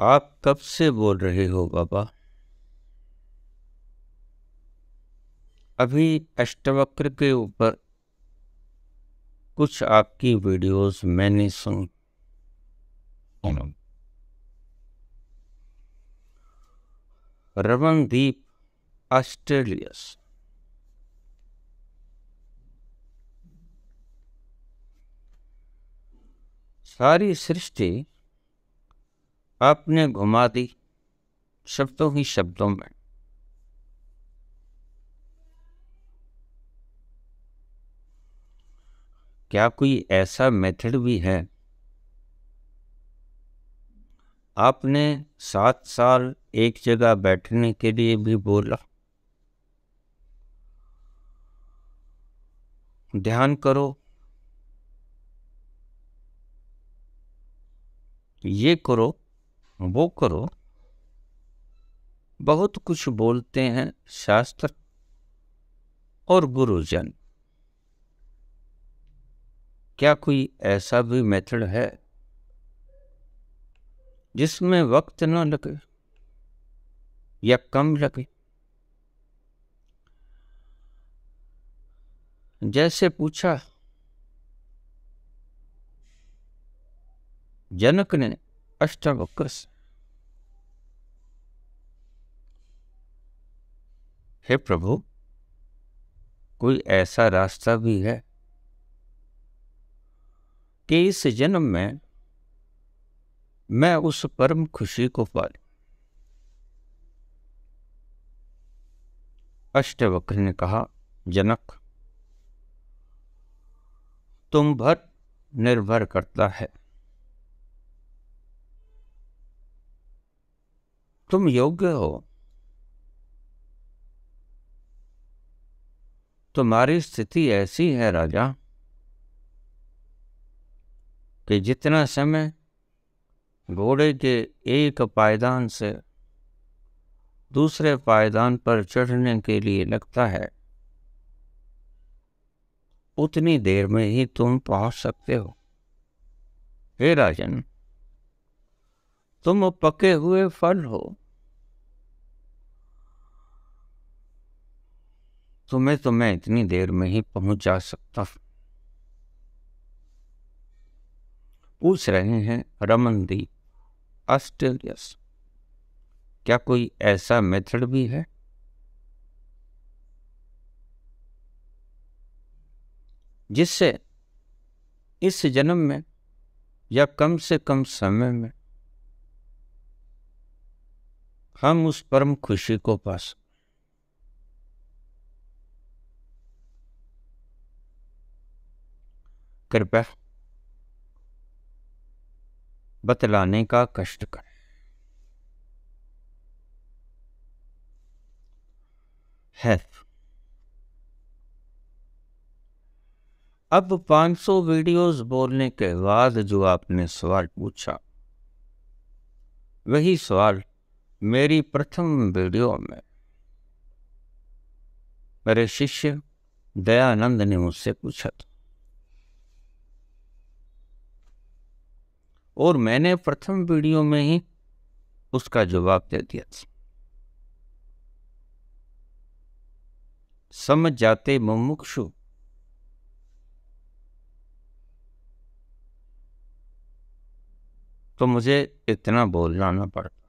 आप कब से बोल रहे हो बाबा? अभी अष्टवक्र के ऊपर कुछ आपकी वीडियोस मैंने सुन रमनदीप ऑस्ट्रेलिया सारी सृष्टि आपने घुमा दी शब्दों ही शब्दों में। क्या कोई ऐसा मेथड भी है? आपने सात साल एक जगह बैठने के लिए भी बोला। ध्यान करो। ये करो वो करो। बहुत कुछ बोलते हैं शास्त्र और गुरुजन। क्या कोई ऐसा भी मेथड है जिसमें वक्त न लगे या कम लगे? जैसे पूछा, जनक ने अष्टावक्र से हे प्रभु, कोई ऐसा रास्ता भी है कि इस जन्म में मैं उस परम खुशी को पालू? अष्टवक्र ने कहा, जनक, तुम भर निर्भर करता है। तुम योग्य हो। तुम्हारी स्थिति ऐसी है, राजा, कि जितना समय घोड़े के एक पायदान से दूसरे पायदान पर चढ़ने के लिए लगता है, उतनी देर में ही तुम पहुँच सकते हो। हे राजन तुम पके हुए फल हो। तुम्हें तो मैं इतनी देर में ही पहुँच जा सकता पूछ रहे हैं रमनदीप ऑस्ट्रेलिया क्या कोई ऐसा मेथड भी है? जिससे इस जन्म में या कम से कम समय में हम उस परम खुशी को पा सकते कृपया बतलाने का कष्ट करें। है अब 500 वीडियोस बोलने के बाद जो आपने सवाल पूछा, वही सवाल मेरी प्रथम वीडियो में मेरे शिष्य दयानंद ने मुझसे पूछा था। और मैंने प्रथम वीडियो में ही उसका जवाब दे दिया था। समझ जाते मुमुक्षु। तो मुझे इतना बोलना ना पड़ता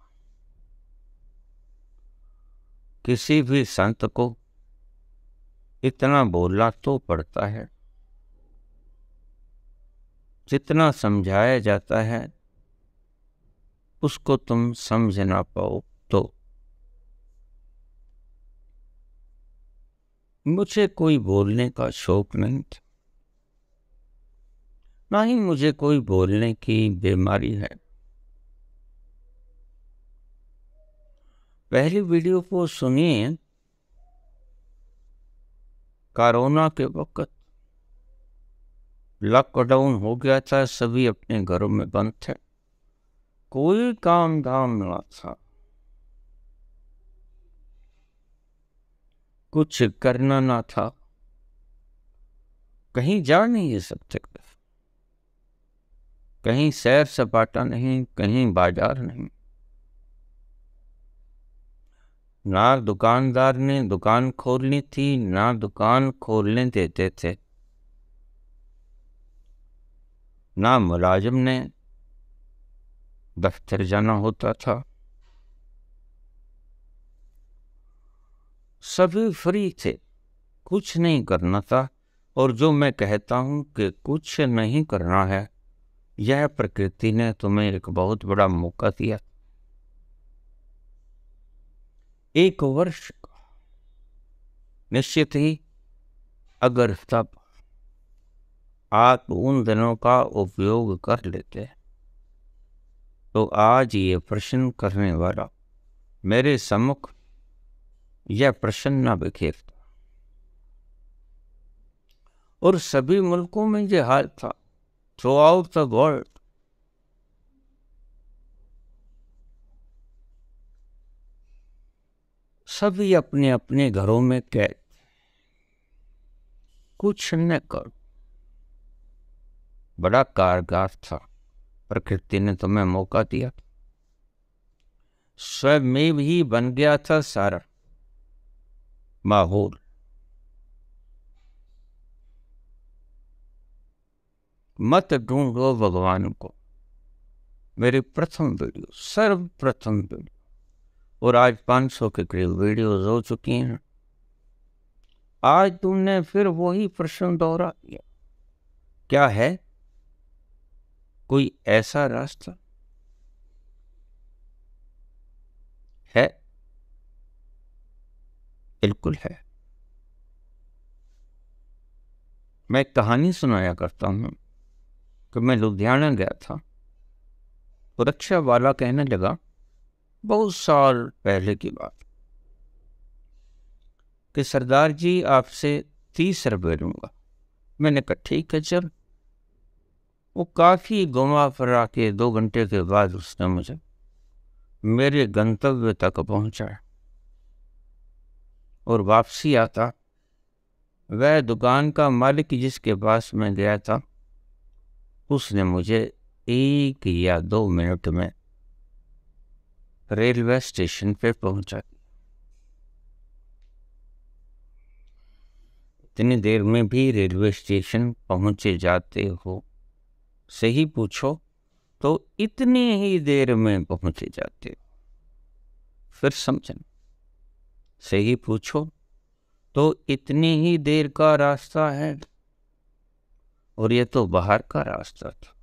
किसी भी संत को इतना बोलना तो पड़ता है। जितना समझाया जाता है, उसको तुम समझ ना पाओ तो। मुझे कोई बोलने का शौक नहीं था। ना ही मुझे कोई बोलने की बीमारी है। पहली वीडियो को सुनिए। कोरोना के वक्त लॉकडाउन हो गया था, सभी अपने घरों में बंद थे। कोई काम धाम ना था। कुछ करना ना था। कहीं जा नहीं सकते कहीं सैर सपाटा नहीं, कहीं बाज़ार नहीं। ना दुकानदार ने दुकान खोलनी थी, ना दुकान खोलने देते थे। ना मुलाजिम ने दफ्तर जाना होता था। सभी फ्री थे, कुछ नहीं करना था, और जो मैं कहता हूँ कि कुछ नहीं करना है, यह प्रकृति ने तुम्हें एक बहुत बड़ा मौका दिया एक वर्ष का निश्चित ही अगर तब आप उन दिनों का उपयोग कर लेते तो आज ये प्रश्न करने वाला मेरे सम्मुख यह प्रश्न न बिखेरता और सभी मुल्कों में यह हाल था। थ्रू आउट द वर्ल्ड सभी अपने अपने घरों में कैद। कुछ न कर। बड़ा कारगर था। प्रकृति ने तुम्हें मौका दिया। स्वयं भी बन गया था सारा। माहौल। मत ढूंढो भगवान को। मेरी प्रथम वीडियो, सर्वप्रथम वीडियो। और आज 500 के करीब वीडियोज़ हो चुकी हैं। आज तुमने फिर वही प्रश्न दोहरा दिया। क्या है? कोई ऐसा रास्ता? है? बिल्कुल है। मैं कहानी सुनाया करता हूँ। कि मैं लुधियाना गया था तो रक्षा वाला कहने लगा बहुत साल पहले की बात। कि सरदार जी आपसे तीस रुपये लूँगा मैंने कहा, ठीक है, चल। वो काफ़ी घुमा फिरा के दो घंटे के बाद उसने मुझे मेरे गंतव्य तक पहुँचाया और वापसी आता। वह दुकान का मालिक जिसके पास मैं गया था, उसने मुझे एक या दो मिनट में रेलवे स्टेशन पे पहुँचा। इतनी देर में भी रेलवे स्टेशन पहुँचे जाते हो, सही पूछो तो इतनी ही देर में पहुँचे जाते हो। फिर समझन, सही पूछो तो इतनी ही देर का रास्ता है, और ये तो बाहर का रास्ता था।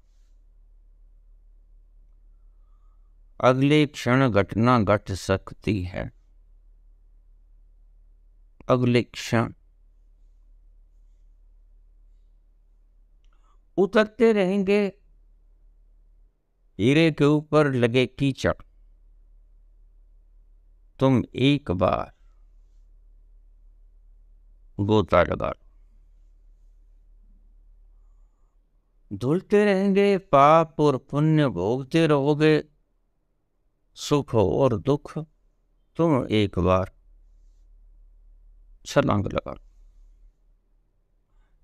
अगले क्षण घटना घट सकती है। अगले क्षण। उतरते रहेंगे। हीरे के ऊपर लगे कीचड़। तुम एक बार। गोता लगा। धुलते रहेंगे, पाप और पुण्य भोगते रहोगे। सुख और दुख तुम एक बार छलांग लगा।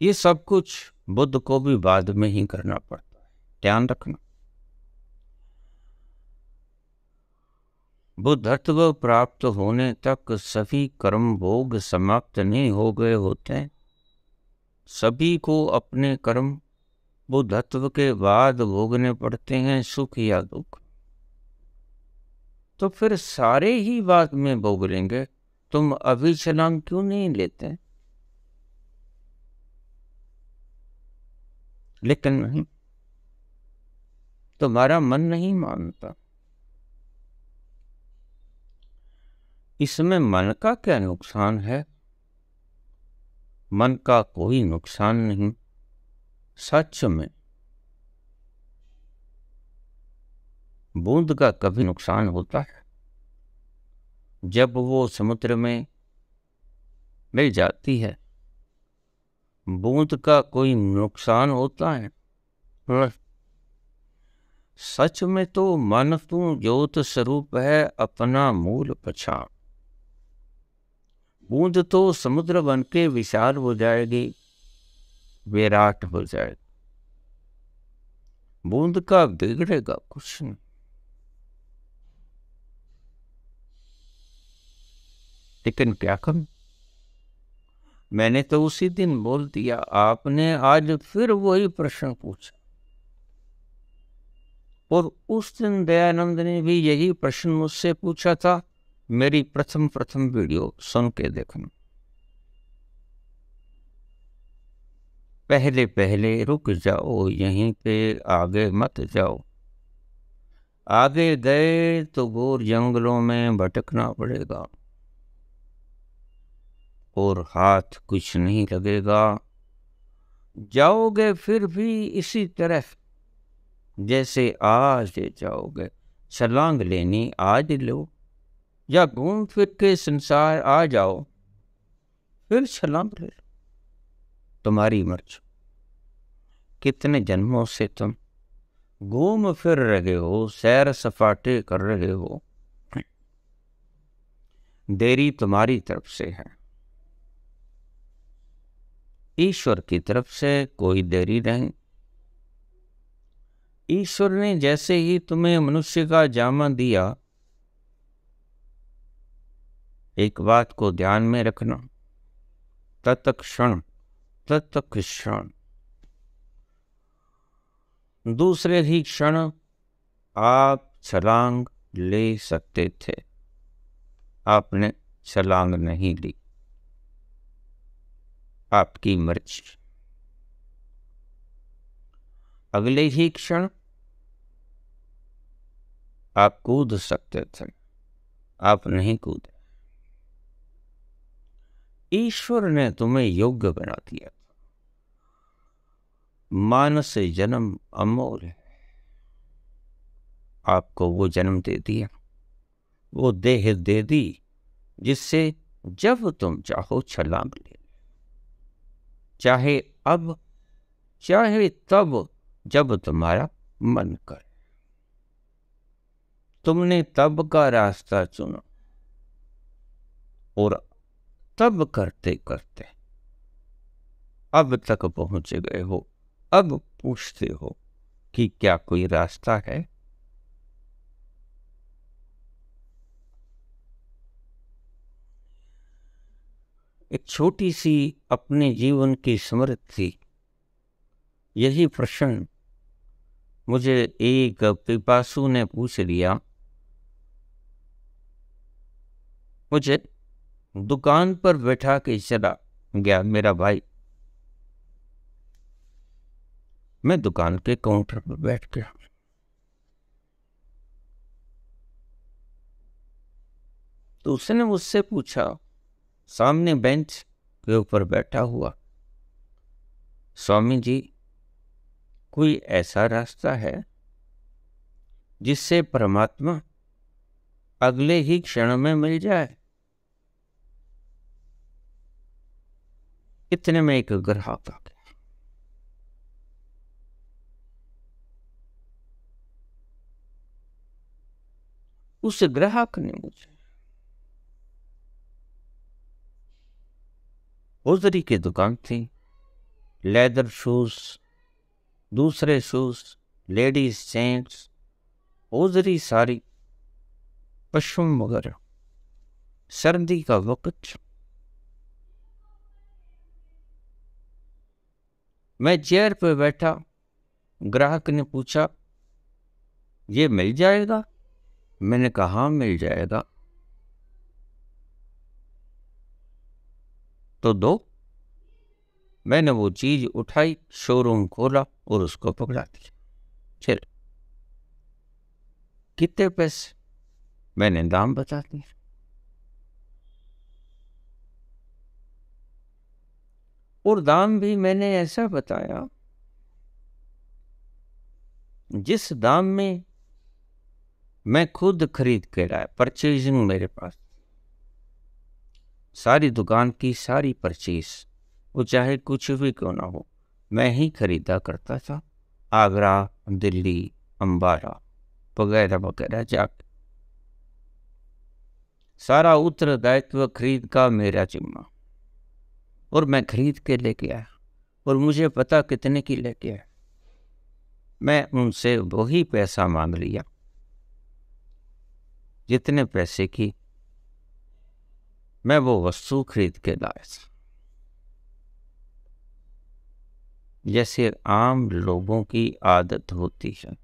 ये सब कुछ बुद्ध को भी बाद में ही करना पड़ता है। ध्यान रखना। बुद्धत्व प्राप्त होने तक सभी कर्म भोग समाप्त नहीं हो गए होते। हैं सभी को अपने कर्म बुद्धत्व के बाद भोगने पड़ते हैं, सुख या दुख। तो फिर सारे ही बाद में भोग लेंगे तुम अभी छलांग क्यों नहीं लेते? लेकिन नहीं, तुम्हारा मन नहीं मानता। इसमें मन का क्या नुकसान है? मन का कोई नुकसान नहीं, सच में। बूंद का कभी नुकसान होता है। जब वो समुद्र में मिल जाती है, बूंद का कोई नुकसान होता है? हाँ। सच में तो मन तू ज्योत स्वरूप है अपना मूल पछाण बूंद तो समुद्र बन के विशाल हो जाएगी, विराट हो जाएगी। बूंद का बिगड़ेगा कुछ नहीं। लेकिन क्या कम मैंने तो उसी दिन बोल दिया, आपने आज फिर वही प्रश्न पूछा। और उस दिन दयानंद ने भी यही प्रश्न मुझसे पूछा था, मेरी प्रथम प्रथम वीडियो सुन के देखना। पहले पहले रुक जाओ, यहीं पे आगे मत जाओ। आगे गए तो घोर जंगलों में भटकना पड़ेगा। और हाथ कुछ नहीं लगेगा। जाओगे फिर भी इसी तरह जैसे आज जाओगे। छलांग लेनी आज लो, या घूम फिर के संसार आ जाओ। फिर छलांग ले लो, तुम्हारी मर्ज। कितने जन्मों से तुम घूम फिर रहे हो, सैर सपाटे कर रहे हो। देरी तुम्हारी तरफ़ से है। ईश्वर की तरफ़ से कोई देरी नहीं। ईश्वर ने जैसे ही तुम्हें मनुष्य का जामा दिया, एक बात को ध्यान में रखना। तत्क्षण तत्क्षण। दूसरे ही क्षण आप छलांग ले सकते थे। आपने छलांग नहीं ली। आपकी मर्ज़ी अगले ही क्षण आप कूद सकते थे। आप नहीं कूदे। ईश्वर ने तुम्हें योग्य बना दिया मानस जन्म अमोल है। आपको वो जन्म दे दिया। वो देह दे दी, जिससे जब तुम चाहो छलांग ले। चाहे अब, चाहे तब, जब तुम्हारा मन करे। तुमने तब का रास्ता चुना और तब करते करते अब तक पहुँच गए हो, अब पूछते हो कि क्या कोई रास्ता है? एक छोटी सी अपने जीवन की स्मृति यही प्रश्न मुझे एक पिपासु ने पूछ लिया। मुझे दुकान पर बैठा के चला गया मेरा भाई। मैं दुकान के काउंटर पर बैठ गया। तो उसने मुझसे पूछा सामने बेंच के ऊपर बैठा हुआ। स्वामी जी, कोई ऐसा रास्ता है जिससे परमात्मा अगले ही क्षण में मिल जाए? इतने में एक ग्राहक आ गया। उस ग्राहक ने मुझे होजरी की दुकान थी। लेदर शूज़, दूसरे शूज़, लेडीज़ जेंट्स होजरी सारी। पशुम वगैरह। सर्दी का वक्त। मैं चेयर पर बैठा। ग्राहक ने पूछा, ये मिल जाएगा? मैंने कहा, मिल जाएगा। तो दो। मैंने वो चीज़ उठाई, शोरूम खोला और उसको पकड़ा दिया। चल। कितने पैसे? मैंने दाम बता दिया और दाम भी मैंने ऐसा बताया, जिस दाम में मैं खुद खरीद के लाया परचेजिंग मेरे पास। सारी दुकान की सारी परचेज वो चाहे कुछ भी क्यों ना हो, मैं ही खरीदा करता था। आगरा, दिल्ली अंबारा वगैरह वगैरह जाकर सारा उत्तरदायित्व खरीद का मेरा जिम्मा। और मैं खरीद के लेके आया। और मुझे पता कितने की लेके आया। मैं उनसे वही पैसा मांग लिया। जितने पैसे की मैं वो वस्तु खरीद के लाया जैसे आम लोगों की आदत होती है।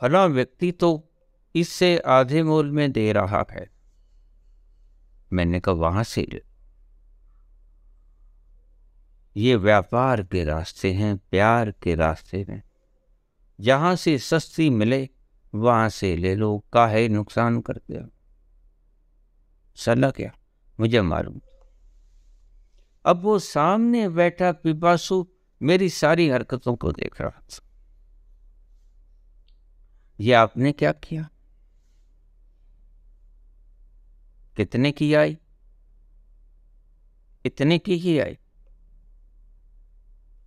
फला व्यक्ति तो इससे आधे मोल में दे रहा है। मैंने कहा, वहाँ से ले। ये व्यापार के रास्ते हैं, प्यार के रास्ते हैं। जहाँ से सस्ती मिले, वहाँ से ले लो, काहे नुकसान करते हो। सला क्या मुझे मालूम। अब वो सामने बैठा पिपासु मेरी सारी हरकतों को देख रहा था। ये आपने क्या किया? कितने की आई? इतने की ही आई।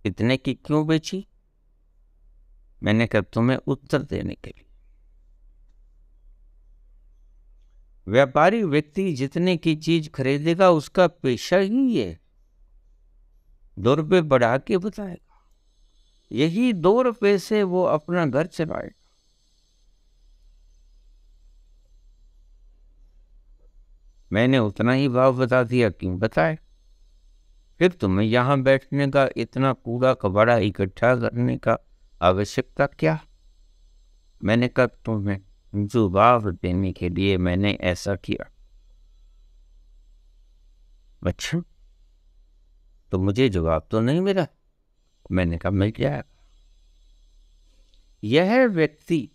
इतने की क्यों बेची? मैंने कहा तुम्हें उत्तर देने के लिए व्यापारी व्यक्ति जितने की चीज़ खरीदेगा, उसका पेशा ही ये दो रुपये बढ़ा के बताएगा। यही दो रुपये से वो अपना घर चलाएगा। मैंने उतना ही भाव बता दिया, क्यों बताए? फिर तुम्हें यहाँ बैठने का, इतना कूड़ा कबाड़ा इकट्ठा करने का आवश्यकता क्या? मैंने कहा तुम्हें जवाब देने के लिए मैंने ऐसा किया। अच्छा तो मुझे जवाब तो नहीं मिला? मैंने कहा, मिल जाएगा यह व्यक्ति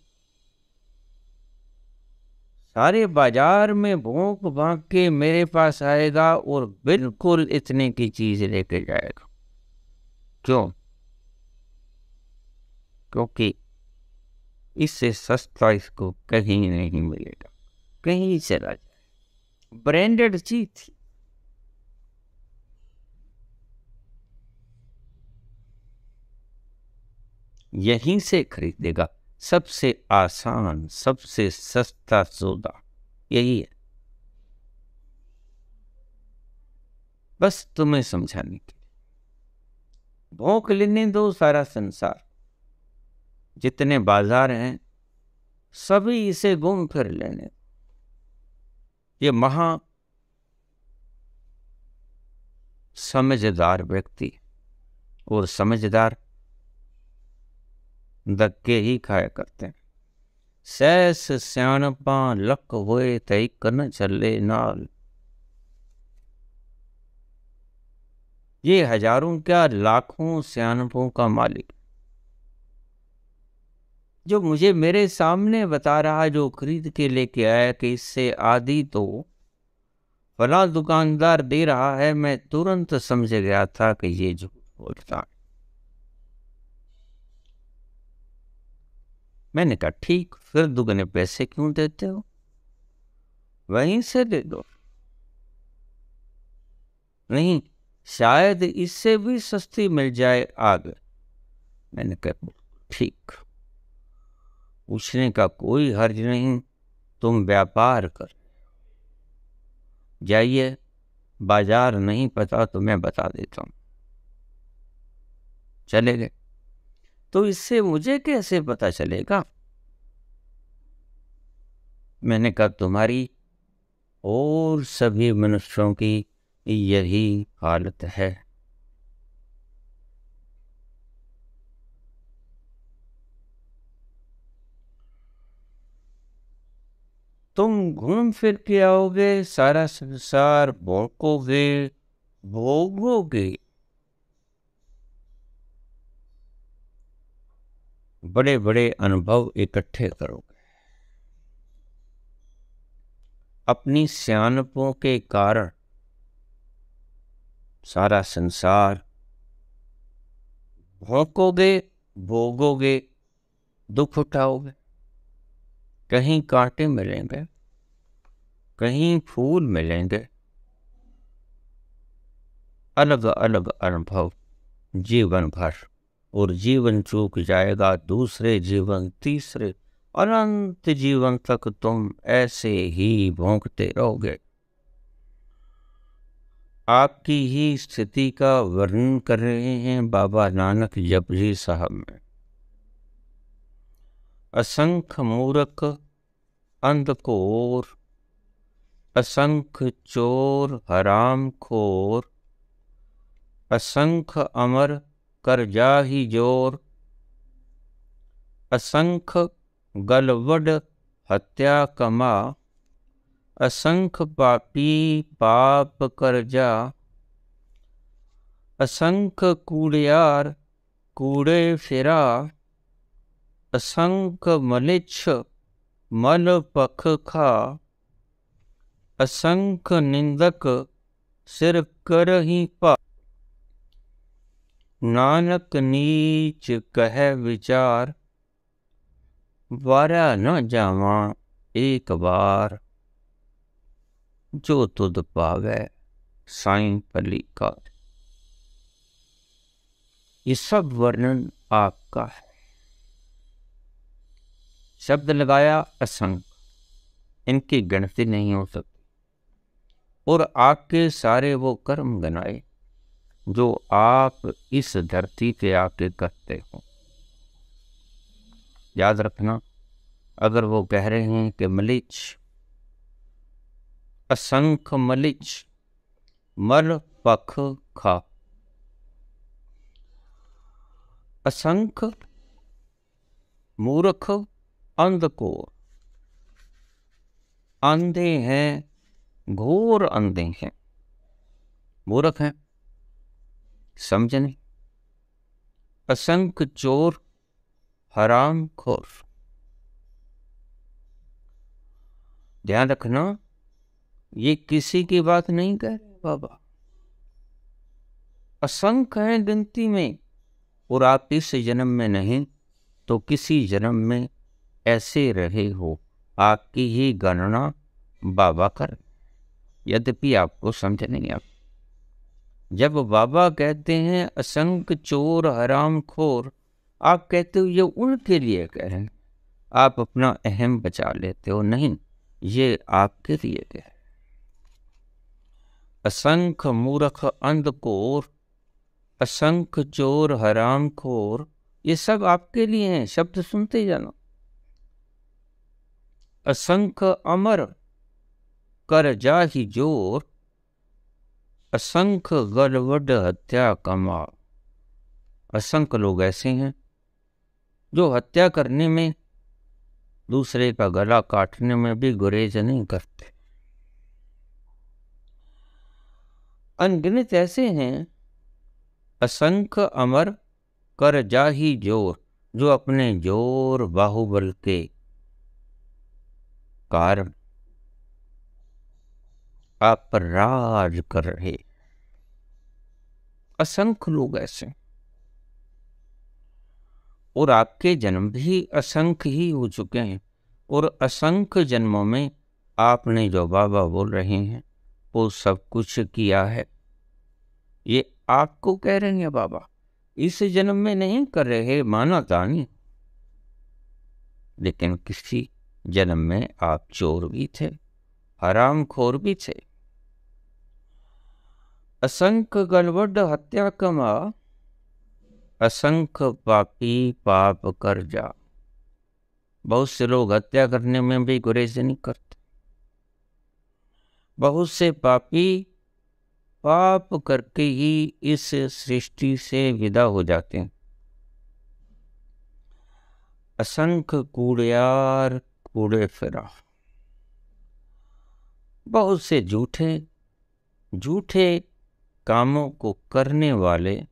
सारे बाज़ार में भोंक भाग के मेरे पास आएगा और बिल्कुल इतने की चीज़ लेके जाएगा। क्यों? क्योंकि इससे सस्ता इसको कहीं नहीं मिलेगा। कहीं चला जाए। ब्रांडेड चीज़ थी। यहीं से खरीदेगा। सबसे आसान, सबसे सस्ता सौदा यही है। बस तुम्हें समझाने के लिए। भोंक लेने दो सारा संसार। जितने बाज़ार हैं, सभी इसे घूम फिर लेने। ये महा समझदार व्यक्ति और समझदार धक्के ही खाया करते हैं। सैस सियाणपा लक होए तई कन चले नाल। ये हज़ारों क्या लाखों सियाणपों का मालिक। जो मुझे मेरे सामने बता रहा जो खरीद के लेके आया कि इससे आदि तो फला दुकानदार दे रहा है, मैं तुरंत समझ गया था कि ये झूठ बोलता है। मैंने कहा, ठीक, फिर दुगने पैसे क्यों देते हो? वहीं से दे दो। नहीं, शायद इससे भी सस्ती मिल जाए आग। मैंने कहा, ठीक। पूछने का कोई हर्ज नहीं, तुम व्यापार कर। जाइए, बाज़ार नहीं पता तो मैं बता देता हूँ। चले गए। तो इससे मुझे कैसे पता चलेगा? मैंने कहा, तुम्हारी और सभी मनुष्यों की यही हालत है। तुम घूम फिर के आओगे, सारा संसार भोंकोगे, भोगोगे। बड़े बड़े अनुभव इकट्ठे करोगे। अपनी सियानपों के कारण सारा संसार भोंकोगे, भोगोगे, दुख उठाओगे। कहीं कांटे मिलेंगे, कहीं फूल मिलेंगे। अलग अलग अनुभव, जीवन भर, और जीवन चूक जाएगा दूसरे जीवन, तीसरे अनंत जीवन तक तुम ऐसे ही भोंकते रहोगे। आपकी ही स्थिति का वर्णन कर रहे हैं बाबा नानक जपजी साहब में। असंख्य मूरख अंधकोर असंख चोर, हराम खोर असंख अमर, कर जा ही ज़ोर असंख गलवड, हत्या कमा असंख पापी, पाप कर जा असंख कूड़ियार, कूड़े फिरा असंख मलिच्छ मल पख खा। असंख निंदक सिर कर ही पा। नानक नीच कह विचार, वारा न जावा एक बार। जो तुद पावे साई पली का ये सब वर्णन आपका है। शब्द लगाया असंग इनकी गिनती नहीं हो सकती। और आपके सारे वो कर्म गनाए, जो आप इस धरती पे आके करते हो। याद रखना, अगर वो कह रहे हैं कि मलिच असंख मलिच, मल पख खा। असंख मूर्ख अंधकोर अंधे हैं, घोर अंधे हैं। मूर्ख हैं, समझ नहीं। असंख्य चोर, हराम खोर। ध्यान रखना, ये किसी की बात नहीं कह रहे बाबा। असंख्य है गिनती में, और आप इस जन्म में नहीं तो किसी जन्म में ऐसे रहे हो, आपकी ही गणना बाबा कर। यद्यपि आपको समझ नहीं आप जब बाबा कहते हैं असंख्य चोर, हराम खोर, आप कहते हो, ये उनके लिए कह आप अपना अहम बचा लेते हो। नहीं, ये आपके लिए कह असंख्य मूर्ख, अंधकोर असंख्य चोर, हराम खोर, ये सब आपके लिए हैं, शब्द सुनते जाना। असंख्य अमर कर जा ही ज़ोर असंख्य गलवड हत्या कमा। असंख्य लोग ऐसे हैं जो हत्या करने में, दूसरे का गला काटने में भी गुरेज नहीं करते। अनगिनत ऐसे हैं असंख्य अमर कर जा ही ज़ोर, जो अपने ज़ोर बाहुबल के कारण आप राज कर रहे। असंख्य लोग ऐसे। और आपके जन्म भी असंख्य ही हो चुके हैं। और असंख्य जन्मों में आपने जो बाबा बोल रहे हैं, वो सब कुछ किया है। ये आपको कह रहे हैं बाबा, इस जन्म में नहीं कर रहे, माना तानी लेकिन किसी जन्म में आप चोर भी थे हराम खोर भी थे। असंख्य गलवड हत्या कमा असंख्य पापी पाप कर जा। बहुत से लोग हत्या करने में भी गुरेज नहीं करते। बहुत से पापी पाप करके ही इस सृष्टि से विदा हो जाते हैं। असंख्य कूड़ियार कूड़े फिरा। बहुत से झूठे झूठे कामों को करने वाले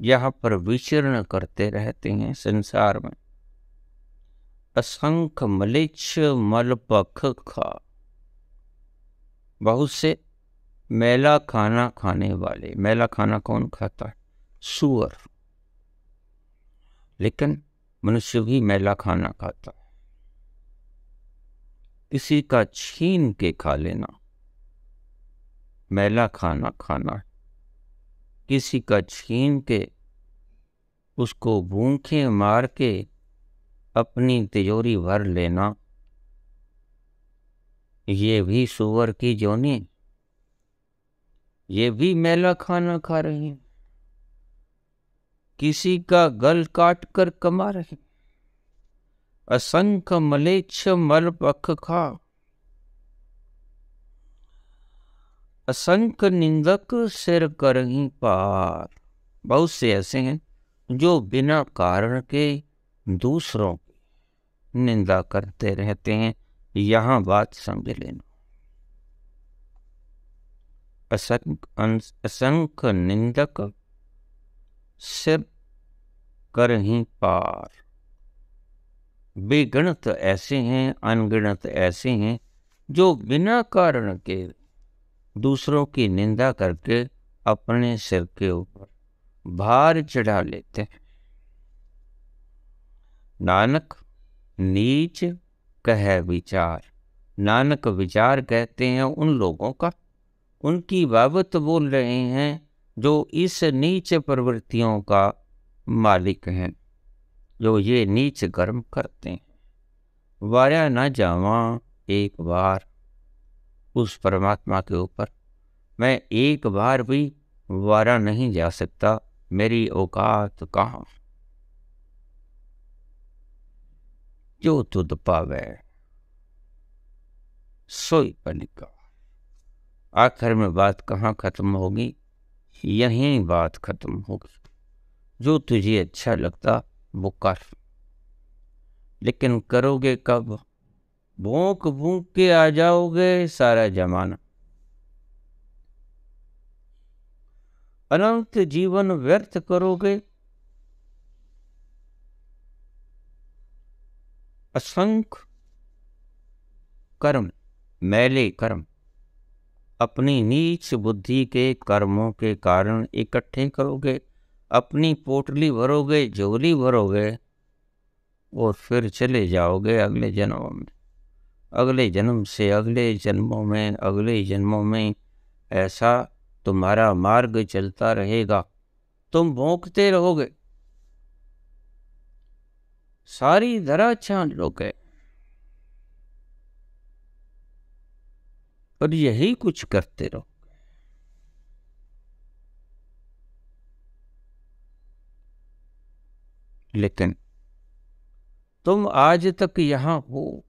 यहाँ पर विचरण करते रहते हैं संसार में। असंख्य मलिच्छ मलपख खा। बहुत से मैला खाना खाने वाले, मैला खाना कौन खाता है? सुअर। लेकिन मनुष्य भी मैला खाना खाता है। किसी का छीन के खा लेना, मैला खाना खाना है। किसी का छीन के, उसको भूखे मार के अपनी तिजोरी भर लेना, ये भी सुअर की जोनी, ये भी मैला खाना खा रहे हैं। किसी का गल काट कर कमा रहे। असंख्य मलेच्छ मल पख खा। असंख्य निंदक सिर कर ही पार। बहुत से ऐसे हैं जो बिना कारण के दूसरों की निंदा करते रहते हैं। यहाँ बात समझ लेना। असंख्य निंदक सिर कर ही पार। बेगणत ऐसे हैं, अनगिनत ऐसे हैं, जो बिना कारण के दूसरों की निंदा करके अपने सिर के ऊपर भार चढ़ा लेते हैं। नानक नीच कह विचार। नानक विचार कहते हैं उन लोगों का, उनकी बाबत बोल रहे हैं जो इस नीच प्रवृत्तियों का मालिक हैं, जो ये नीच कर्म करते हैं। वारा न जावा एक बार उस परमात्मा के ऊपर। मैं एक बार भी वारा नहीं जा सकता, मेरी औकात कहाँ? जो तुद पावे, सोई पलिका आखिर में बात कहाँ ख़त्म होगी? यहीं बात ख़त्म होगी जो तुझे अच्छा लगता, वो कर। लेकिन करोगे कब? भूख भूख के आ जाओगे सारा जमाना। अनंत जीवन व्यर्थ करोगे। असंख्य कर्म, मैले कर्म। अपनी नीच बुद्धि के कर्मों के कारण इकट्ठे करोगे, अपनी पोटली भरोगे, झोली भरोगे और फिर चले जाओगे अगले जन्मों में। अगले जन्म से अगले जन्मों में, अगले जन्मों में ऐसा तुम्हारा मार्ग चलता रहेगा। तुम भोंकते रहोगे। सारी धरा छान लोगे। और यही कुछ करते रहो। लेकिन तुम आज तक यहाँ हो।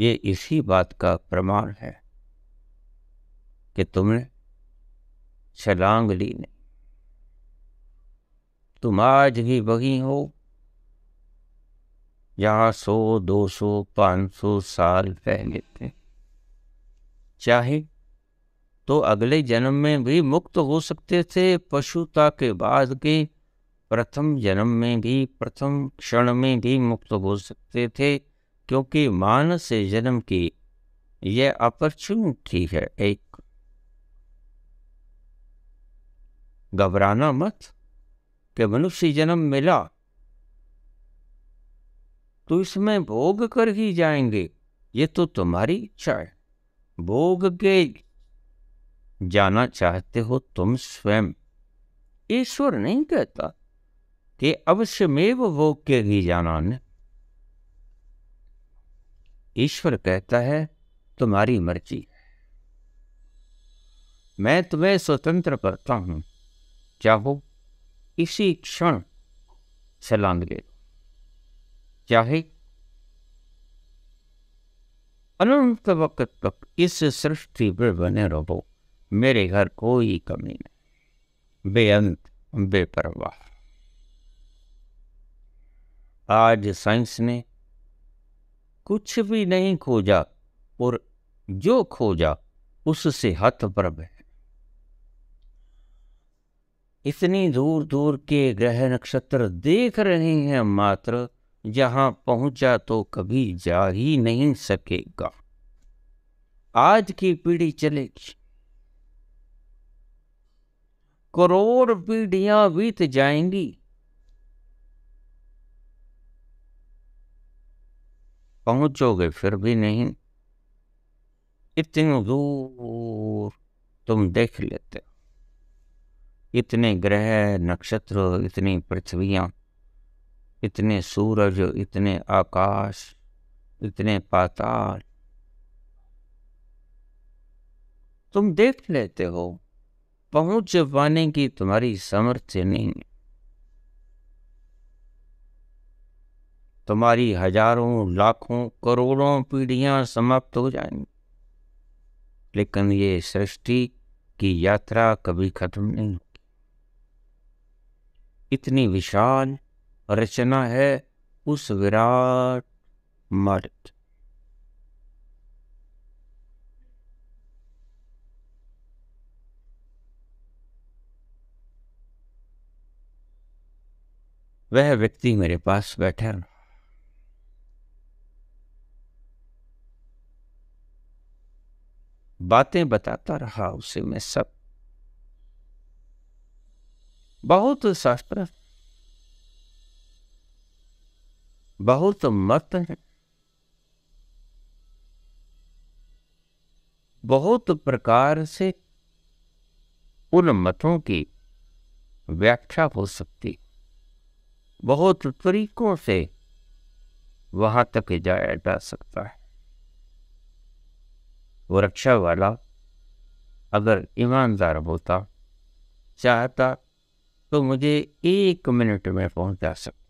ये इसी बात का प्रमाण है कि तुमने छलांग ली नहीं। तुम आज भी वही हो। यहाँ सौ, दो सौ, पाँच सौ साल पहले थे। चाहे तो अगले जन्म में भी मुक्त हो सकते थे पशुता के बाद के। प्रथम जन्म में भी, प्रथम क्षण में भी मुक्त हो सकते थे, क्योंकि मान से जन्म की यह अपॉर्चुनिटी है एक। घबराना मत, कि मनुष्य जन्म मिला तो इसमें भोग कर ही जाएँगे, ये तो तुम्हारी इच्छा है। भोग के जाना चाहते हो तुम स्वयं। ईश्वर नहीं कहता कि अवश्य में भोग के ही जाना ने ईश्वर कहता है, तुम्हारी मर्ज़ी। मैं तुम्हें स्वतंत्र करता हूँ। चाहो इसी क्षण छलांग ले। चाहे अनंत वक्त तक इस सृष्टि पर बने रहो। मेरे घर कोई कमी नहीं। बेअंत, बेपरवाह। आज साइंस ने कुछ भी नहीं खोजा और जो खोजा उससे हथ प्रभ है इतनी दूर दूर के ग्रह नक्षत्र देख रहे हैं मात्र जहाँ पहुँचा तो कभी जा ही नहीं सकेगा। आज की पीढ़ी चलेगी। करोड़ पीढ़ियाँ बीत जाएँगी। पहुंचोगे फिर भी नहीं। इतनी दूर तुम देख लेते। इतने ग्रह नक्षत्र, इतनी पृथ्वियाँ इतने सूरज, इतने आकाश, इतने पाताल। तुम देख लेते हो, पहुँच पाने की तुम्हारी सामर्थ्य नहीं तुम्हारी हज़ारों, लाखों, करोड़ों पीढ़ियाँ समाप्त हो जाएँगी। लेकिन ये सृष्टि की यात्रा कभी खत्म नहीं होगी। इतनी विशाल रचना है उस विराट मर्द। वह व्यक्ति मेरे पास बैठा। बातें बताता रहा उसे मैं सब। बहुत शास्त्र बहुत मत है। बहुत प्रकार से उन मतों की व्याख्या हो सकती। बहुत तरीकों से वहाँ तक जाया जा सकता है। वो रक्षा वाला अगर ईमानदार होता, चाहता तो मुझे एक मिनट में पहुँचा सकता।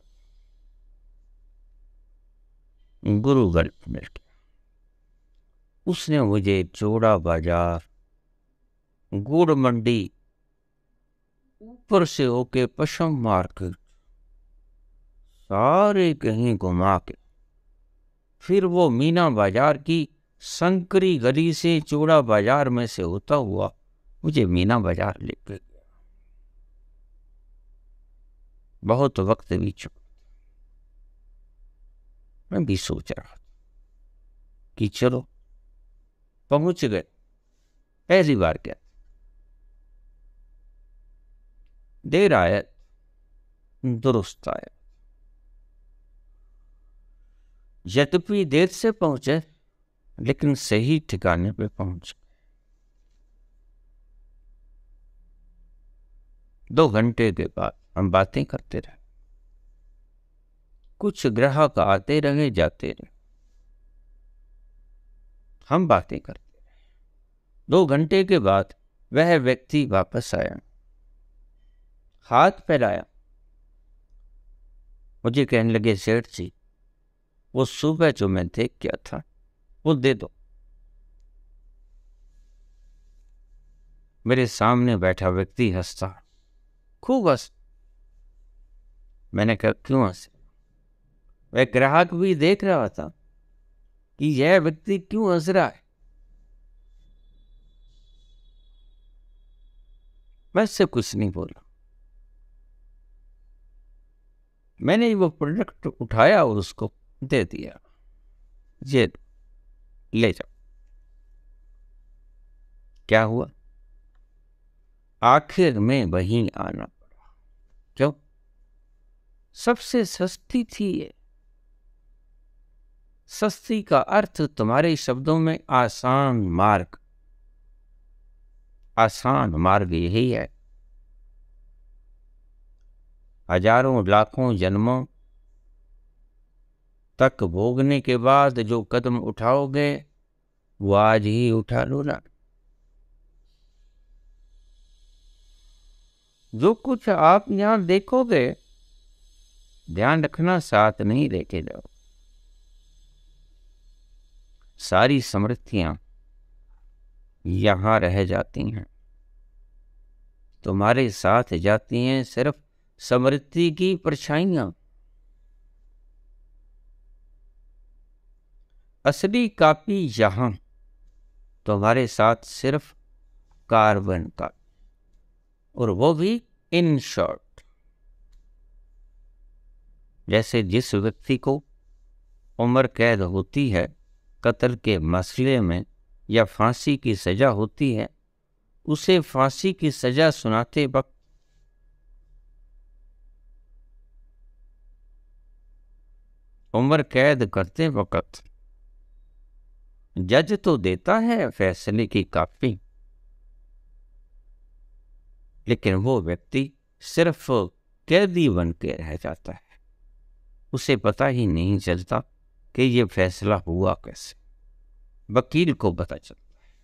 गुरु गल्प मिल गया उसने मुझे चौड़ा बाज़ार गुड़ मंडी, ऊपर से होके पशम मार्केट सारे कहीं घुमा के। फिर वो मीना बाज़ार की संकरी गली से चौड़ा बाज़ार में से होता हुआ मुझे मीना बाज़ार लेके गया। बहुत वक्त भी चुका। मैं भी सोच रहा कि चलो पहुँच गए पहली बार क्या? देर आया, दुरुस्त आया। यद्यपि देर से पहुँचे, लेकिन सही ठिकाने पे पहुँच। दो घंटे के बाद हम बातें करते रहे। कुछ ग्राहक आते रहे, जाते रहे। हम बातें करते रहे। दो घंटे के बाद वह व्यक्ति वापस आया। हाथ फैलाया। मुझे कहने लगे, सेठ जी, वो सुबह जो मैं देख गया था, वो दे दो। मेरे सामने बैठा व्यक्ति हंसता। खूब हंस। मैंने कहा, क्यों हंसे? वह ग्राहक भी देख रहा था कि यह व्यक्ति क्यों हंस रहा है। मैं इससे कुछ नहीं बोला मैंने वो प्रोडक्ट उठाया और उसको दे दिया। ये ले जाओ। क्या हुआ? आखिर में वहीं आना पड़ा। क्यों? सबसे सस्ती थी ये। सस्ती का अर्थ तुम्हारे शब्दों में आसान मार्ग। आसान मार्ग यही है। हज़ारों लाखों जन्मों तक भोगने के बाद जो कदम उठाओगे, वो आज ही उठा लो ना। जो कुछ आप यहाँ देखोगे, ध्यान रखना साथ नहीं लेके जाओ सारी समृद्धियाँ यहाँ रह जाती हैं। तुम्हारे साथ जाती हैं सिर्फ़ समृद्धि की परछाइयाँ। असली कापी यहाँ, तुम्हारे साथ सिर्फ़ कार्बन का, और वो भी इन शॉर्ट। जैसे जिस व्यक्ति को उम्र कैद होती है कत्ल के मसले में या फांसी की सजा होती है, उसे फांसी की सजा सुनाते वक्त उम्र कैद करते वक्त जज तो देता है फैसले की कापी, लेकिन वो व्यक्ति सिर्फ़ कैदी बन के रह जाता है, उसे पता ही नहीं चलता। कि ये फैसला हुआ कैसे? वकील को पता चलता है।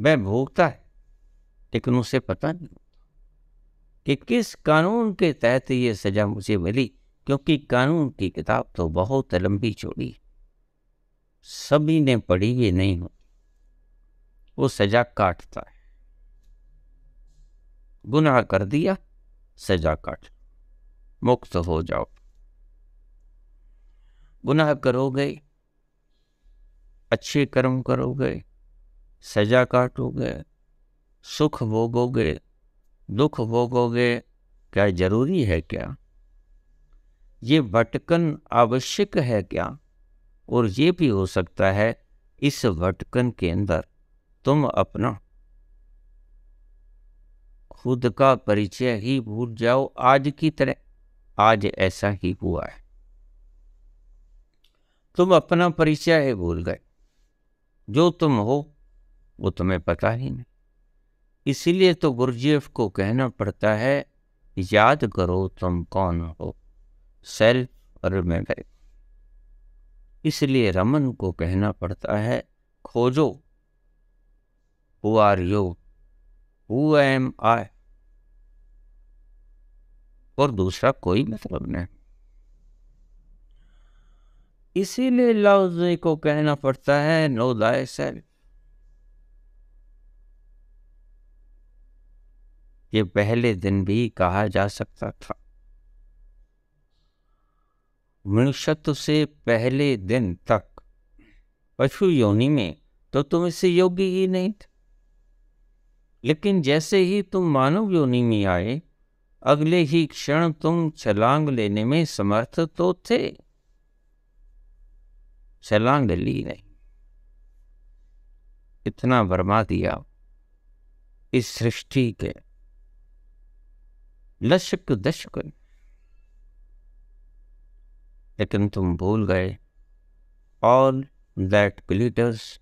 वह भोगता है, लेकिन उसे पता नहीं होता कि किस कानून के तहत ये सजा मुझे मिली, क्योंकि कानून की किताब तो बहुत लंबी चौड़ी सभी ने पढ़ी ये नहीं होती। वो सजा काटता है। गुनाह कर दिया, सजा काट। मुक्त हो जाओ। गुनाह करोगे, अच्छे कर्म करोगे, सजा काटोगे, सुख भोगोगे, दुख भोगोगे, क्या ज़रूरी है क्या? ये भटकन आवश्यक है क्या? और ये भी हो सकता है इस भटकन के अंदर तुम अपना खुद का परिचय ही भूल जाओ। आज की तरह, आज ऐसा ही हुआ है। तुम अपना परिचय ही भूल गए। जो तुम हो, वो तुम्हें पता ही नहीं। इसीलिए तो गुरुजीएफ को कहना पड़ता है, याद करो तुम कौन हो, सेल्फ रिमेम्बर इसलिए रमन को कहना पड़ता है, खोजो, who are you? Who am I? और दूसरा कोई मतलब नहीं। इसीलिए लफ्ज को कहना पड़ता है, नो दाय ये पहले दिन भी कहा जा सकता था। मनुष्यत्व से पहले दिन तक, पशु योनि में तो तुम इससे योग्य ही नहीं थे। लेकिन जैसे ही तुम मानव योनि में आए, अगले ही क्षण तुम छलांग लेने में समर्थ तो थे। छलांग ली नहीं। इतना बर्मा दिया इस सृष्टि के लशक दशक लेकिन तुम भूल गए। All that glitters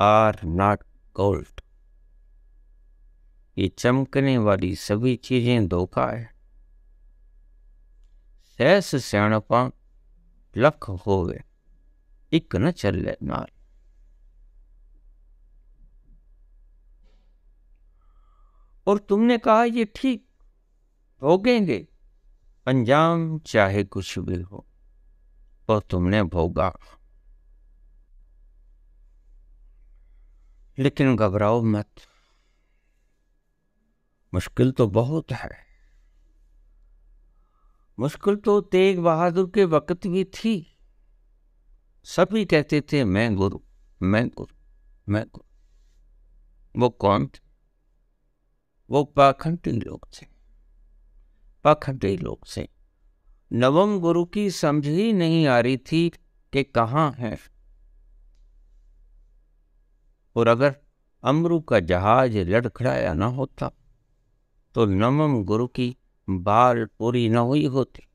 are not gold ये चमकने वाली सभी चीज़ें धोखा है। सैस सियाणपा लख हो गए। चल नाल और तुमने कहा ये ठीक, भोगेंगे। अंजाम चाहे कुछ भी हो और तुमने भोगा। लेकिन घबराओ मत। मुश्किल तो बहुत है। मुश्किल तो तेग बहादुर के वक्त भी थी। सभी कहते थे, मैं गुरु मैं गुरु मैं गुरु। वो कौन थे? वो पाखंडी लोग थे। पाखंडी लोग थे। नवम गुरु की समझ ही नहीं आ रही थी कि कहाँ है। और अगर अमरू का जहाज़ लड़खड़ाया ना होता तो नवम गुरु की बाल पूरी न हुई होती।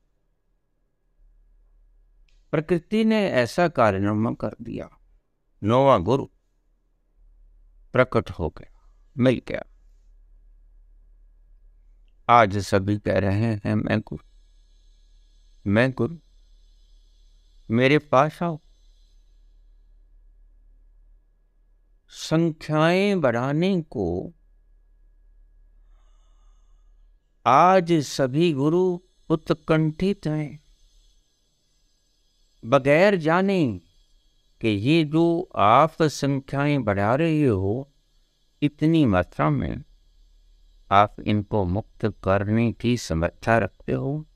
प्रकृति ने ऐसा कार्यनामा कर दिया। नोवा गुरु प्रकट हो गया, मिल गया। आज सभी कह रहे हैं, मैं गुरु मैं गुरु, मेरे पास आओ। संख्याएँ बढ़ाने को आज सभी गुरु उत्कंठित हैं। बगैर जाने कि ये जो आप संख्याएँ बढ़ा रहे हो, इतनी मात्रा में आप इनको मुक्त करने की समर्था रखते हो।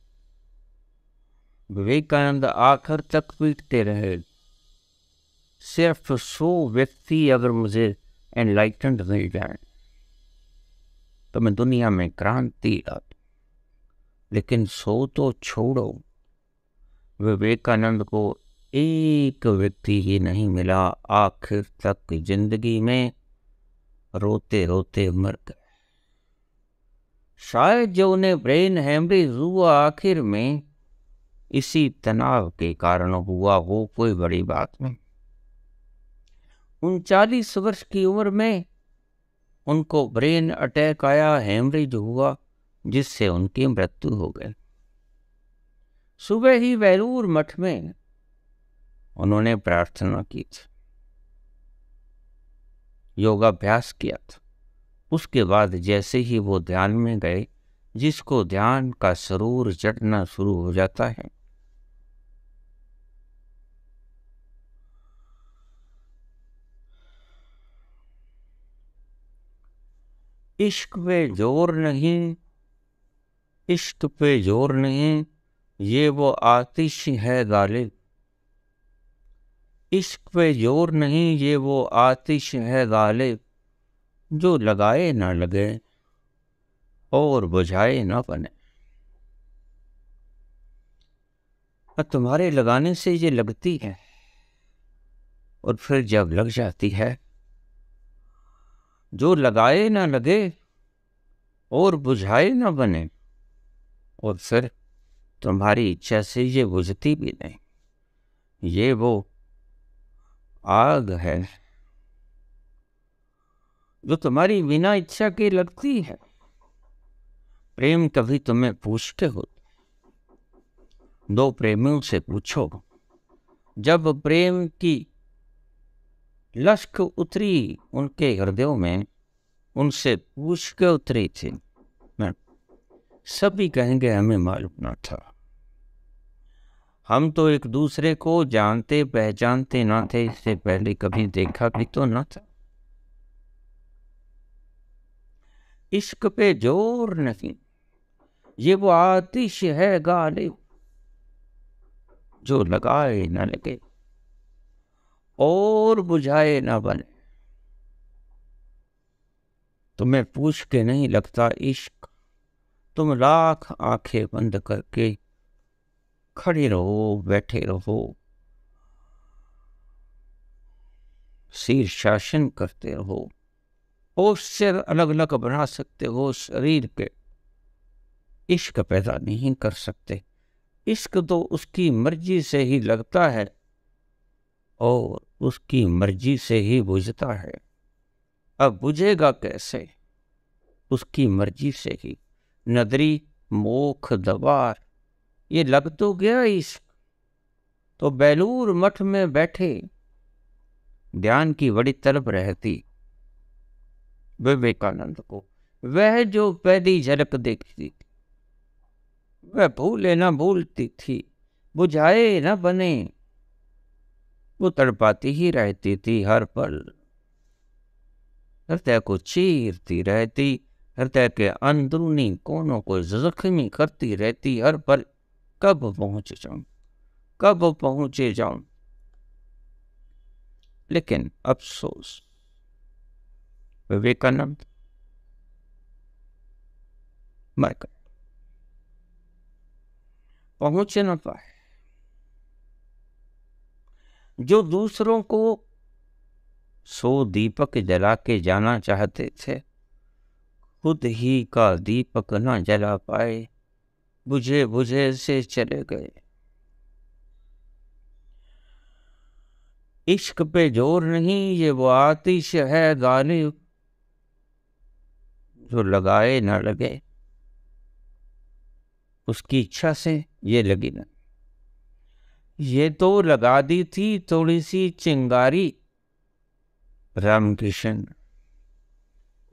विवेकानंद आखिर तक पीटते रहे। सिर्फ़ सो व्यक्ति अगर मुझे एनलाइटेंड मिल जाए तो मैं दुनिया में क्रांति ला लेकिन सो तो छोड़ो। विवेकानंद को एक व्यक्ति ही नहीं मिला आखिर तक ज़िंदगी में रोते रोते मर गए। शायद जो उन्हें ब्रेन हेमरेज हुआ आखिर में इसी तनाव के कारण हुआ, वो कोई बड़ी बात नहीं। उनचालीस वर्ष की उम्र में उनको ब्रेन अटैक आया हेमरेज हुआ, जिससे उनकी मृत्यु हो गई। सुबह ही वैरूर मठ में उन्होंने प्रार्थना की थी। योगाभ्यास किया था। उसके बाद जैसे ही वो ध्यान में गए, जिसको ध्यान का सरूर चढ़ना शुरू हो जाता है, इश्क पे ज़ोर नहीं, इश्क पे ज़ोर नहीं ये वो आतिश है गालिब इश्क पे ज़ोर नहीं, ये वो आतिश है गालिब जो लगाए ना लगे और बुझाए ना बने। तुम्हारे लगाने से ये लगती है और फिर जब लग जाती है, जो लगाए ना लगे और बुझाए ना बने, और फिर तुम्हारी इच्छा से ये बुझती भी नहीं। ये वो आग है जो तुम्हारी बिना इच्छा के लगती है। प्रेम कभी तुम्हें पूछते हो? दो प्रेमियों से पूछो। जब प्रेम की लश्क उतरी उनके हृदयों में, उनसे पूछ के उतरी थी, मैं, सभी कहेंगे हमें मालूम ना था। हम तो एक दूसरे को जानते, पहचानते ना थे, इससे पहले कभी देखा भी तो ना था। इश्क पे ज़ोर नहीं, ये वो आतिश है गाले जो लगाए ना लगे और बुझाए ना बने। तुम्हें पूछ के नहीं लगता इश्क, तुम लाख आँखें बंद करके खड़े रहो, बैठे रहो। सिर शासन करते रहो। पोस्चर अलग अलग बना सकते हो शरीर के। इश्क पैदा नहीं कर सकते। इश्क तो उसकी मर्ज़ी से ही लगता है और उसकी मर्ज़ी से ही बुझता है। अब बुझेगा कैसे? उसकी मर्ज़ी से ही। नदरी, मोख, दबार ये लग तो गया इश्क तो बेलूर मठ में बैठे। ध्यान की बड़ी तलब रहती। विवेकानंद को वह जो पहली झलक देखती थी वह भूले न भूलती थी, बुझाए न बने। वो तड़पाती ही रहती थी हर पल। हृदय को चीरती रहती, हृदय के अंदरूनी कोनों को जख्मी करती रहती हर पल। कब पहुँच जाऊँ? कब पहुँचे जाऊँ? लेकिन अफसोस, विवेकानंद गए पहुँच न पाए। जो दूसरों को सो दीपक जला के जाना चाहते थे, खुद ही का दीपक न जला पाए। बुझे बुझे से चले गए। इश्क पे ज़ोर नहीं, ये वो आतिश है गालिब जो लगाए न लगे, उसकी इच्छा से ये लगी न। ये तो लगा दी थी थोड़ी सी चिंगारी, रामकृष्ण।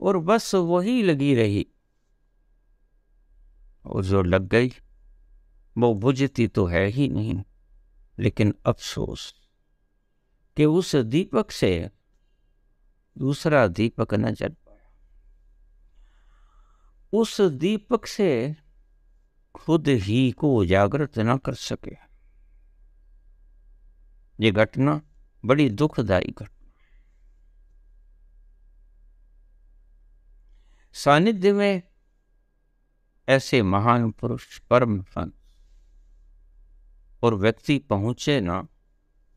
और बस वही लगी रही। और जो लग गई। वो बुझती तो है ही नहीं, लेकिन अफसोस कि उस दीपक से दूसरा दीपक न जल पाया। उस दीपक से खुद ही को जागृत न कर सके। ये घटना बड़ी दुखदायी घटना सानिध्य में ऐसे महान पुरुष परम और व्यक्ति पहुँचे ना,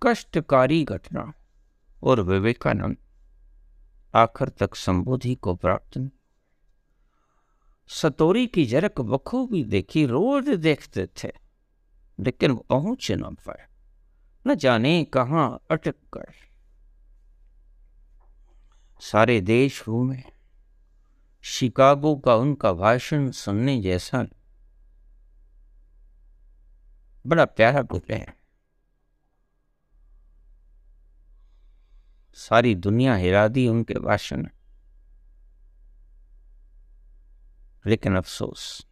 कष्टकारी घटना और विवेकानंद आखिर तक संबोधि को प्राप्त नहीं सतोरी की जरक बखूबी देखी, रोज देखते थे, लेकिन पहुँच न पाए। न जाने कहाँ अटक गए। सारे देश घूमे शिकागो का उनका भाषण सुनने जैसा बड़ा प्यारा बोले हैं। सारी दुनिया हिला दी उनके भाषण। लेकिन अफसोस,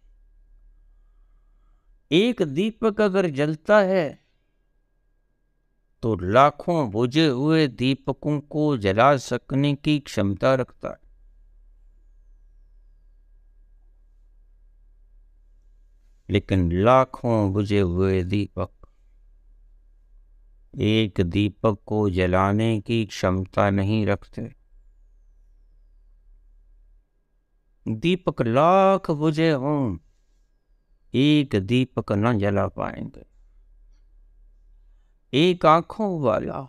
एक दीपक अगर जलता है तो लाखों बुझे हुए दीपकों को जला सकने की क्षमता रखता है। लेकिन लाखों बुझे हुए दीपक, एक दीपक को जलाने की क्षमता नहीं रखते। दीपक लाख बुझे हों, एक दीपक न जला पाएँगे। एक आँखों वाला,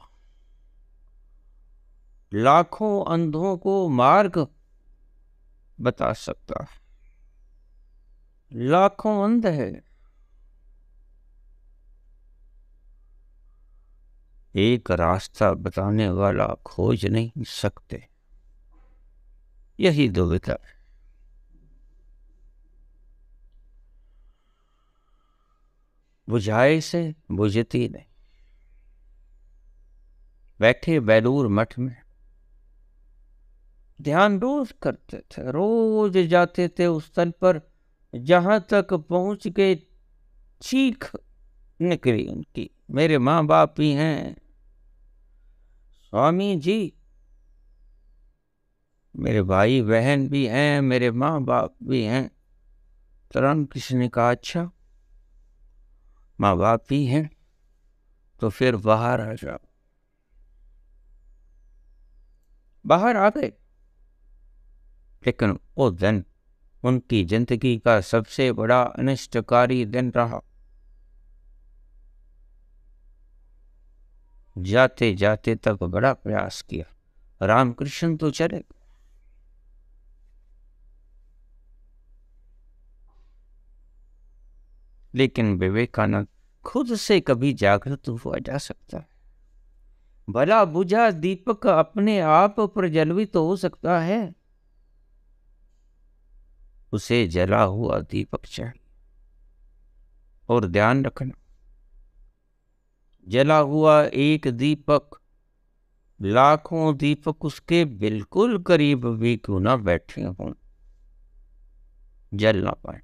लाखों अंधों को मार्ग बता सकता है। लाखों अंध है। एक रास्ता बताने वाला खोज नहीं सकते। यही दुविधा है बुझाए से बुझती नहीं। बैठे बैलूर मठ में। ध्यान रोज करते थे, रोज जाते थे उस स्थल पर। जहाँ तक पहुँच के चीख निकली उनकी, मेरे माँ बाप भी हैं। स्वामी जी, मेरे भाई बहन भी हैं, मेरे माँ बाप भी हैं। तो रामकृष्ण ने कहा अच्छा माँ बाप भी हैं तो फिर बाहर आ जाओ। बाहर आ गए, लेकिन वो दिन उनकी ज़िंदगी का सबसे बड़ा अनिष्टकारी दिन रहा। जाते जाते तक बड़ा प्रयास किया। रामकृष्ण तो चले लेकिन विवेकानंद खुद से कभी जागृत हुआ जा सकता है। भला बुझा दीपक अपने आप प्रज्वलित हो सकता है। उसे जला हुआ दीपक चढ़ और ध्यान रखना। जला हुआ एक दीपक, लाखों दीपक उसके बिल्कुल करीब भी क्यों ना बैठे हों। जल ना पाए।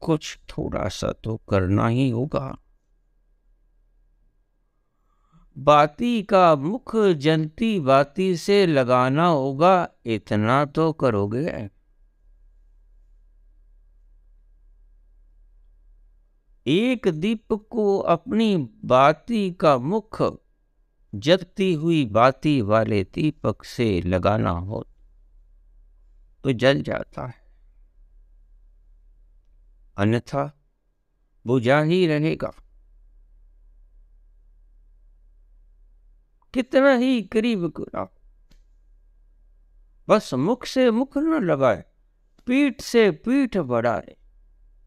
कुछ थोड़ा सा तो करना ही होगा। बाती का मुख जनती बाती से लगाना होगा, इतना तो करोगे। एक दीप को अपनी बाती का मुख जगती हुई बाती वाले दीपक से लगाना हो तो जल जाता है। अन्यथा बुझा ही रहेगा। कितना ही करीब करा बस मुख से मुख न लगाए, पीठ से पीठ बढ़ाए,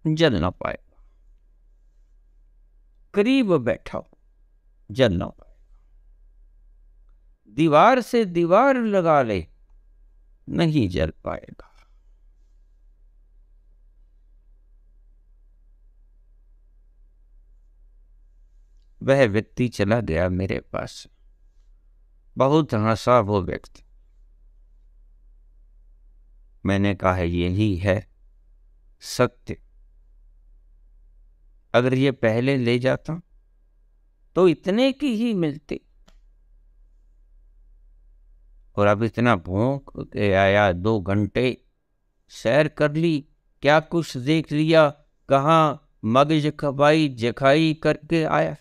जल ना पाए। करीब बैठा, जल ना पाए। दीवार से दीवार लगा ले, नहीं जल पाएगा। वह व्यक्ति चला गया मेरे पास। बहुत हंसा वो व्यक्ति। मैंने कहा, यही है सत्य। अगर ये पहले ले जाता तो इतने की ही मिलती। और अब इतना भूख के आया, दो घंटे सैर कर ली, क्या कुछ देख लिया, कहाँ मगज खबाई जखाई करके आया?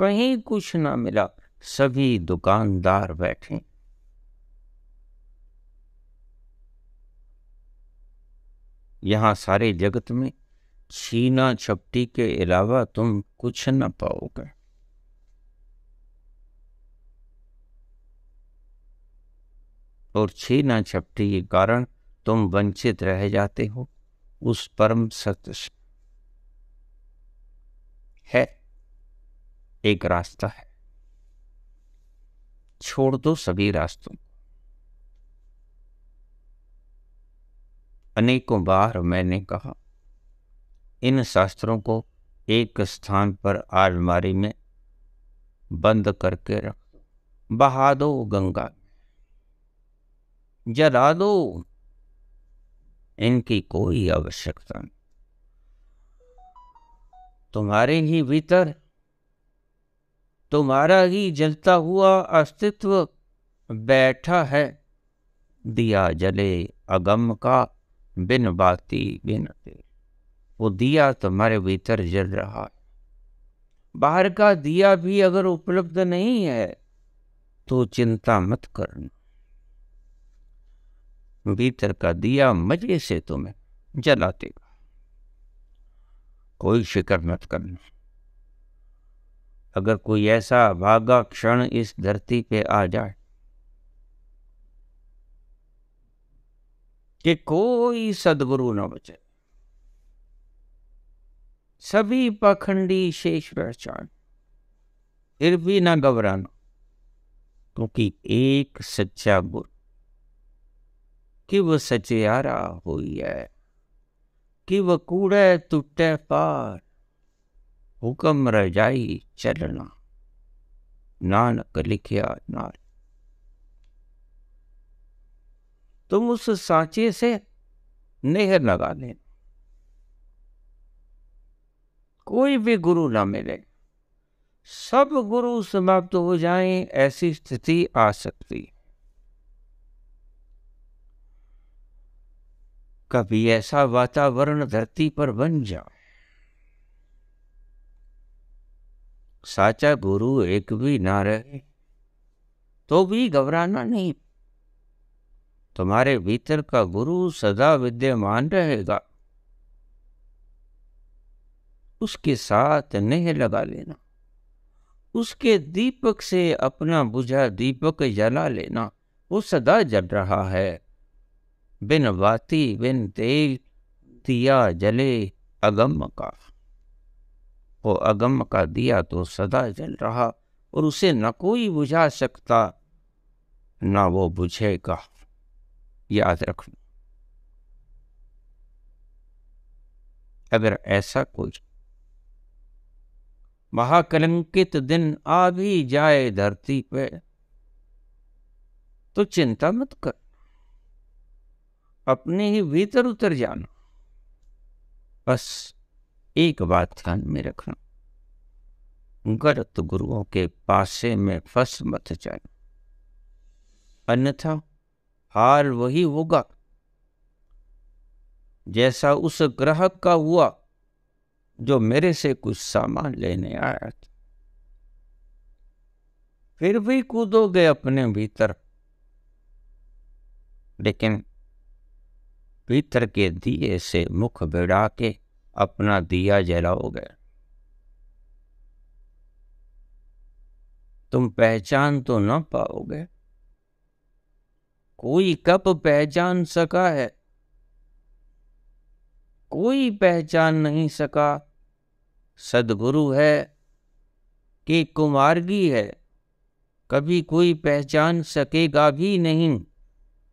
कहीं कुछ ना मिला। सभी दुकानदार बैठे। यहाँ सारे जगत में छीना छपटी के अलावा तुम कुछ न पाओगे। और छीना छपटी के कारण तुम वंचित रह जाते हो, उस परम सत्य है, एक रास्ता है। छोड़ दो सभी रास्तों। अनेकों बार मैंने कहा, इन शास्त्रों को एक स्थान पर आलमारी में बंद करके रख बहा दो गंगा। जला दो। इनकी कोई आवश्यकता नहीं। तुम्हारे ही भीतर तुम्हारा ही जलता हुआ अस्तित्व बैठा है। दिया जले अगम का बिन बाती बिन वो दिया तुम्हारे भीतर जल रहा है। बाहर का दिया भी अगर उपलब्ध नहीं है तो चिंता मत करना। भीतर का दिया मज़े से तुम्हें जलाते। कोई फ़िक्र मत करना। अगर कोई ऐसा भागा क्षण इस धरती पे आ जाए कि कोई सदगुरु न बचे, सभी पखंडी शेष पहचान फिर भी ना घबराना, क्योंकि एक सच्चा गुरु कि वह सचियारा हुई है, कि वह कूड़े टूटे पार हुक्म रजाई चलना नानक लिखिया नार। तुम उस सांचे से नेहर लगा लेना कोई भी गुरु ना मिले। सब गुरु समाप्त हो जाएँ, ऐसी स्थिति आ सकती। कभी ऐसा वातावरण धरती पर बन जाए साचा गुरु एक भी ना रहे तो भी घबराना नहीं। तुम्हारे भीतर का गुरु सदा विद्यमान रहेगा। उसके साथ नेह लगा लेना। उसके दीपक से अपना बुझा दीपक जला लेना। वो सदा जल रहा है। बिन बाती बिन तेल, दिया जले अगम का। वो अगम का दिया तो सदा जल रहा और उसे न कोई बुझा सकता, न वो बुझेगा। याद रखना। अगर ऐसा कोई महाकलंकित दिन आ भी जाए धरती पे तो चिंता मत कर। अपने ही भीतर उतर जाना। बस एक बात ध्यान में रखना। गलत गुरुओं के पासे में फंस मत जाए अन्यथा हाल वही होगा जैसा उस ग्राहक का हुआ, जो मेरे से कुछ सामान लेने आया था। फिर भी कूदोगे अपने भीतर। लेकिन भीतर के दिए से मुख बिड़ा के अपना दिया जलाओगे। तुम पहचान तो न पाओगे। कोई कब पहचान सका है? कोई पहचान नहीं सका। सदगुरु है कि कुमारगी है। कभी कोई पहचान सकेगा भी नहीं,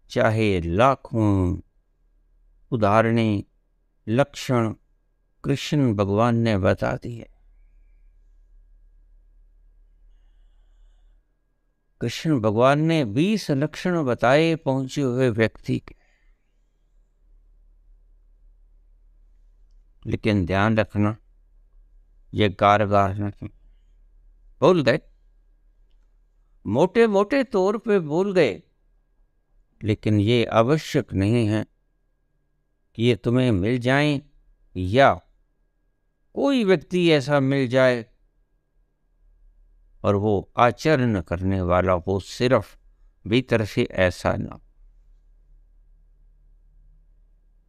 चाहे लाखों। उदाहरणें, लक्षण। कृष्ण भगवान ने बता दिए कृष्ण भगवान ने बीस लक्षण बताए पहुँचे हुए व्यक्ति के। लेकिन ध्यान रखना, ये कारगार नहीं। बोल गए मोटे मोटे तौर पे बोल गए लेकिन ये आवश्यक नहीं है कि ये तुम्हें मिल जाए या कोई व्यक्ति ऐसा मिल जाए और वो आचरण करने वाला हो सिर्फ़ भीतर से ऐसा ना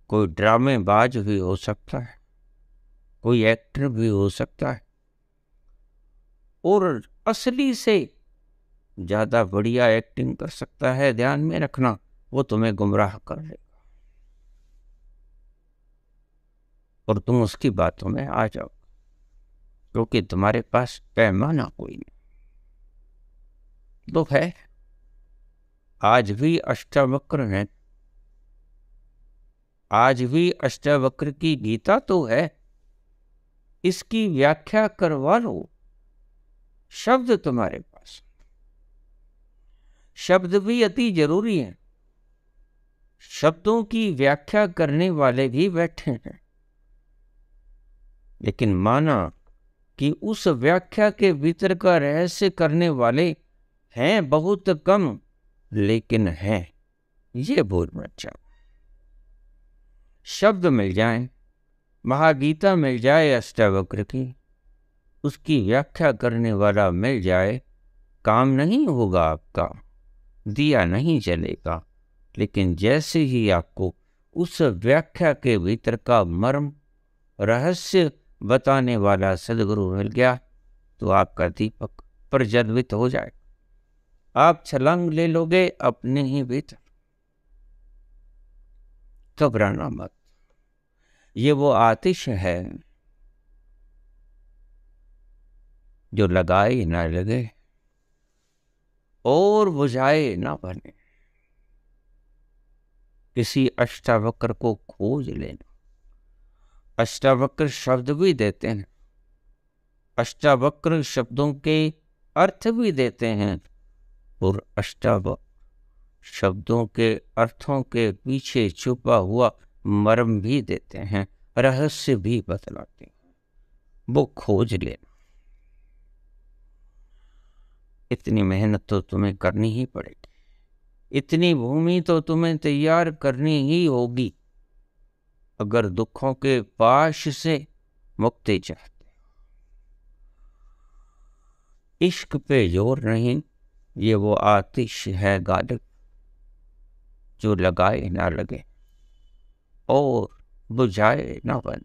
कोई ड्रामेबाज भी हो सकता है, कोई एक्टर भी हो सकता है और असली से ज़्यादा बढ़िया एक्टिंग कर सकता है, ध्यान में रखना, वो तुम्हें गुमराह कर देगा और तुम उसकी बातों में आ जाओ, क्योंकि तुम्हारे पास पैमाना कोई नहीं। तो है? आज भी अष्टावक्र है। आज भी अष्टावक्र की गीता तो है। इसकी व्याख्या करवा लो। शब्द तुम्हारे पास। शब्द भी अति ज़रूरी है। शब्दों की व्याख्या करने वाले भी बैठे हैं। लेकिन माना कि उस व्याख्या के भीतर का रहस्य करने वाले हैं बहुत कम, लेकिन हैं। ये भूल मत जाओ शब्द मिल जाए, महागीता मिल जाए, अष्टावक्र की, उसकी व्याख्या करने वाला मिल जाए, काम नहीं होगा आपका, दिया नहीं जलेगा, लेकिन जैसे ही आपको उस व्याख्या के भीतर का मर्म, रहस्य बताने वाला सदगुरु मिल गया तो आपका दीपक प्रज्वलित हो जाए आप छलांग ले लोगे अपने ही भीतर। घबराना मत। ये वो आतिश है जो लगाए ना लगे और बुझाए ना बने। किसी अष्टावक्र को खोज लेना। अष्टावक्र शब्द भी देते हैं। अष्टावक्र शब्दों के अर्थ भी देते हैं और अष्टावक्र शब्दों के अर्थों के पीछे छुपा हुआ मर्म भी देते हैं, रहस्य भी बतलाते हैं। वो खोज लेना इतनी मेहनत तो तुम्हें करनी ही पड़ेगी। इतनी भूमि तो तुम्हें तैयार करनी ही होगी। अगर दुखों के पाश से मुक्ति चाहते इश्क पे ज़ोर नहीं, ये वो आतिश है गालिब जो लगाए ना लगे और बुझाए ना बन